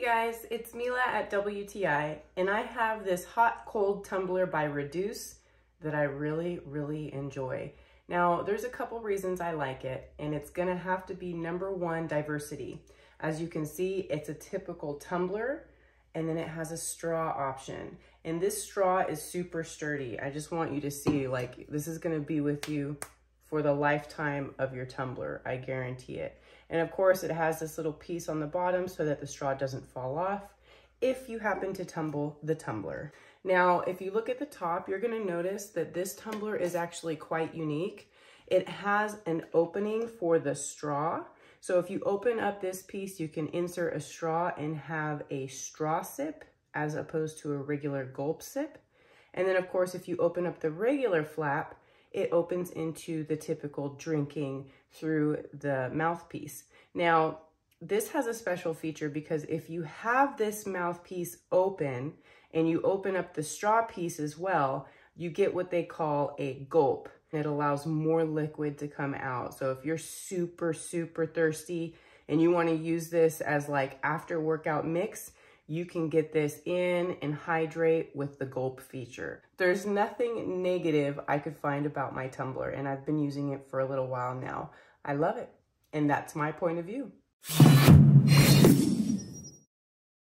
guys, it's Mila at WTI and I have this hot cold tumbler by Reduce that I really, really enjoy. Now, there's a couple reasons I like it and it's gonna have to be number one, diversity. As you can see, it's a typical tumbler and then it has a straw option. And this straw is super sturdy. I just want you to see like this is gonna be with you for the lifetime of your tumbler, I guarantee it. And of course it has this little piece on the bottom so that the straw doesn't fall off if you happen to tumble the tumbler. Now, if you look at the top, you're gonna notice that this tumbler is actually quite unique. It has an opening for the straw. So if you open up this piece, you can insert a straw and have a straw sip as opposed to a regular gulp sip. And then of course, if you open up the regular flap, it opens into the typical drinking through the mouthpiece. Now, this has a special feature because if you have this mouthpiece open and you open up the straw piece as well, you get what they call a gulp. It allows more liquid to come out. So if you're super, super thirsty and you wanna use this as like after workout mix, you can get this in and hydrate with the gulp feature. There's nothing negative I could find about my tumbler and I've been using it for a little while now. I love it. And that's my point of view.